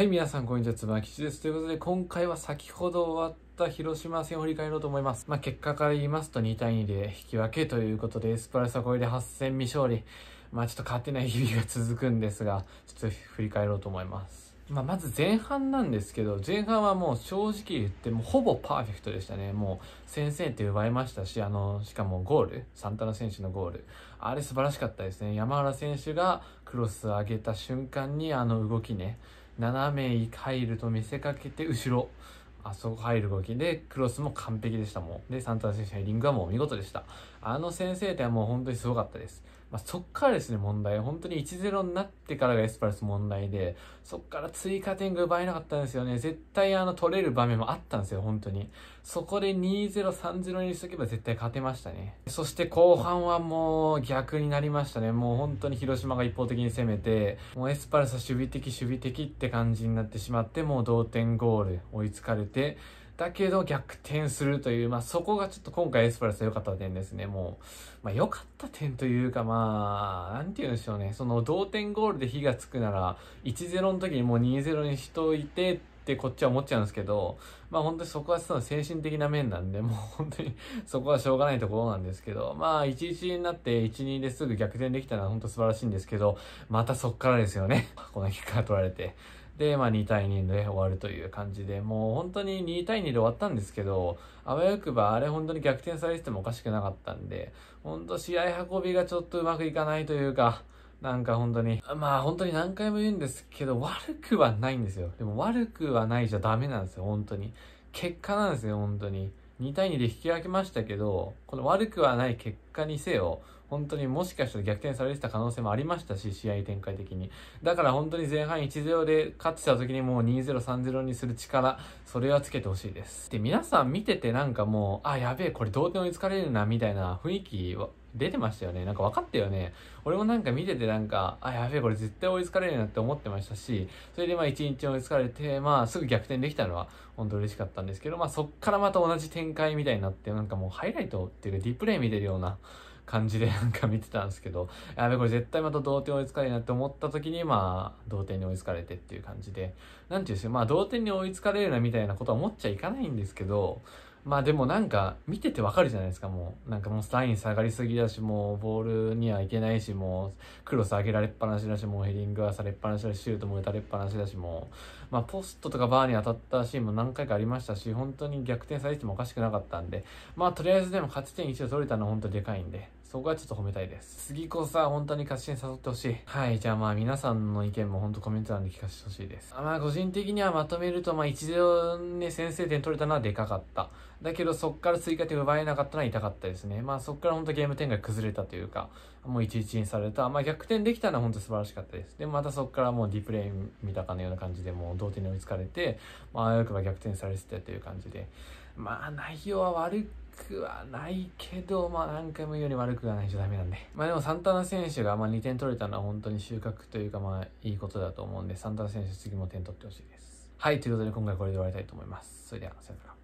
はい、皆さん、こんにちは、つばきちです。ということで、今回は先ほど終わった広島戦を振り返ろうと思います。まあ、結果から言いますと2対2で引き分けということで、エスパルスはこれで8戦未勝利。まあ、ちょっと勝てない日々が続くんですが、ちょっと振り返ろうと思います。まあ、まず前半なんですけど、前半はもう正直言ってもほぼパーフェクトでしたね。もう先制点奪いましたし、あの、しかもゴール、サンタナ選手のゴール。あれ素晴らしかったですね。山原選手がクロス上げた瞬間にあの動きね。斜め入ると見せかけて後ろ。あそこ入る動き。でクロスも完璧でした。もんでサンタナ選手のヘディングはもう見事でした。あの先制点はもう本当にすごかったです。まあ、そっからですね、問題。本当に1-0になってからがエスパルス問題で、そっから追加点が奪えなかったんですよね。絶対あの取れる場面もあったんですよ、本当に。そこで2-0、3-0にしとけば絶対勝てましたね。そして後半はもう逆になりましたね。もう本当に広島が一方的に攻めて、もうエスパルスは守備的、守備的って感じになってしまって、もう同点ゴール追いつかれて、だけど逆転するという、まあそこがちょっと今回エスパルス良かった点ですね。もう、まあ良かった点というかまあ、なんて言うんでしょうね。その同点ゴールで火がつくなら、1-0の時にもう2-0にしといてってこっちは思っちゃうんですけど、まあ本当にそこはその精神的な面なんで、もう 本当にそこはしょうがないところなんですけど、まあ1-1になって1-2ですぐ逆転できたのは本当素晴らしいんですけど、またそっからですよね。この結果が取られて。で、まあ2対2で終わるという感じで、もう本当に2対2で終わったんですけど、あわよくばあれ本当に逆転されててもおかしくなかったんで、本当試合運びがちょっとうまくいかないというか、なんか本当に、まあ本当に何回も言うんですけど、悪くはないんですよ。でも悪くはないじゃダメなんですよ、本当に。結果なんですよ、本当に。2対2で引き分けましたけど、この悪くはない結果にせよ、本当にもしかしたら逆転されてた可能性もありましたし、試合展開的に。だから本当に前半1-0で勝ってた時にもう2-0、3-0にする力、それはつけてほしいです。で、皆さん見ててなんかもう、あ、やべえ、これ同点追いつかれるな、みたいな雰囲気出てましたよね。なんか分かったよね。俺もなんか見ててなんか、あ、やべえ、これ絶対追いつかれるなって思ってましたし、それでまあ1日追いつかれて、まあすぐ逆転できたのは本当嬉しかったんですけど、まあそっからまた同じ展開みたいになって、なんかもうハイライトっていうかディプレイ見てるような、感じでなんか見てたんですけど、やべえ、これ絶対また同点追いつかれるなって思った時に、まあ、同点に追いつかれてっていう感じで、なんていうんですよ、まあ、同点に追いつかれるなみたいなことは思っちゃいかないんですけど、まあでもなんか見ててわかるじゃないですか、もう。なんかもうスライン下がりすぎだし、もうボールにはいけないし、もうクロス上げられっぱなしだし、もうヘディングはされっぱなしだし、シュートも打たれっぱなしだし、もう、まあポストとかバーに当たったシーンも何回かありましたし、本当に逆転されてもおかしくなかったんで、まあとりあえずでも勝ち点1を取れたのは本当でかいんで、そこはちょっと褒めたいです。次こそは本当に勝ち点誘ってほしい。はい。じゃあまあ皆さんの意見も本当コメント欄で聞かせてほしいです。まあ個人的にはまとめると、まあ1-0ね、先制点取れたのはでかかった。だけどそっから追加点奪えなかったのは痛かったですね。まあそっから本当ゲーム展開崩れたというか、もう1-1にされた。まあ逆転できたのは本当素晴らしかったです。で、またそっからもうディプレイ見たかのような感じでもう同点に追いつかれて、まあよくば逆転されてたという感じで。まあ内容は悪くはないけど、まあ何回も言うように悪くはないとダメなんで。まあでもサンタナ選手がまあ2点取れたのは本当に収穫というかまあいいことだと思うんで、サンタナ選手次も点取ってほしいです。はい、ということで今回これで終わりたいと思います。それでは、さよなら。